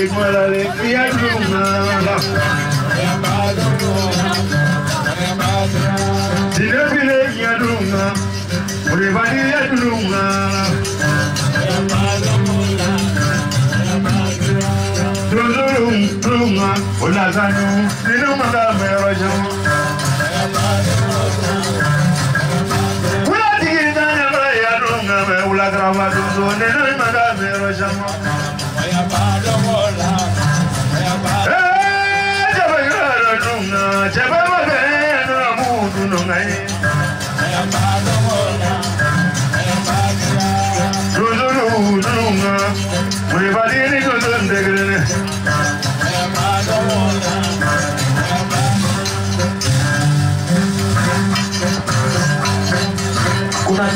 ritmo de la alegría rumba. Dilebile ya rumba, ulibali ya rumba. Dudurum rumba, ulazanu, dinuma da merajam. Ula digina ya rumba, ula grava dudu, dinuma da merajam.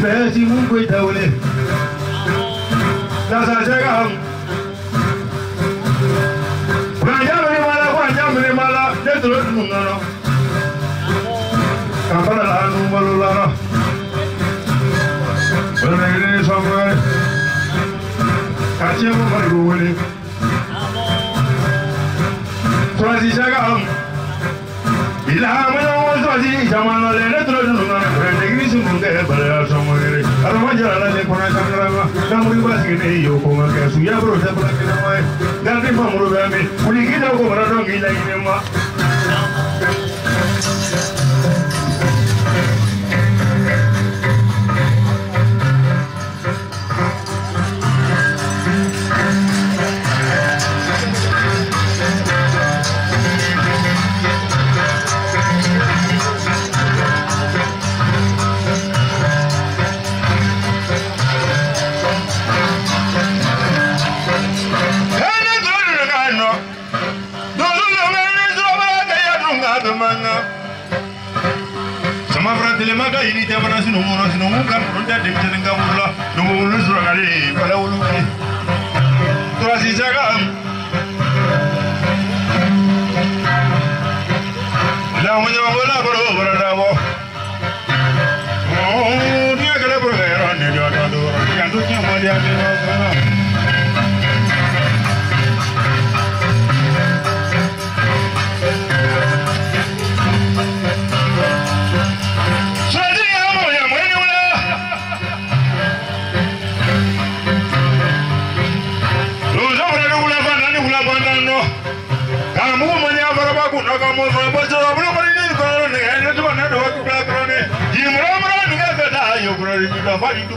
ìfẹ́ tí ń gbé tẹ̀wọlé lọ́sà ṣẹ́gà ọ̀hún. Gbàjáwé ni mọ́lá fún àjáwé ni mọ́lá jẹ́tùrú dùnú nọ́nà. Kàfọ́nà làánú wọlé. Lọ́rọ̀. Wọ́n yẹ samuri ba sigi ne yo ko ma kɛ su ya bro ta bra ke ma da ni famuru ba me kuli ki da ko mara don ki la ni ma ini te bana sinu mo sinu mo kan ron da de tin ga mulla no mo lu zura ga de bala wulu ni. To asi jaga. La mo ja mo la bro bro da bo. Ya ya do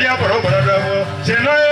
ayé àbọ̀rọ̀ bọ̀rọ̀ lọ́wọ́ ṣe náà.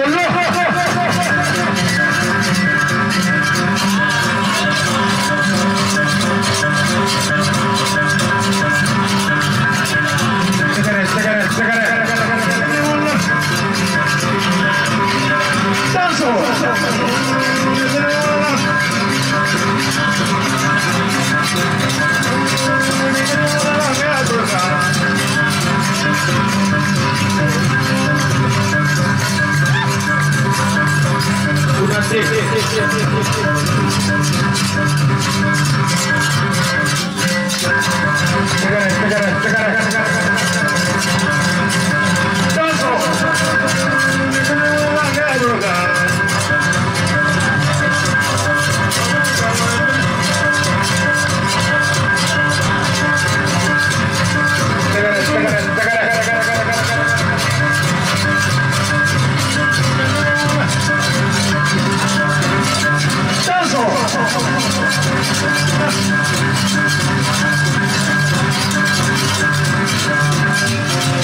Шановні Thank you.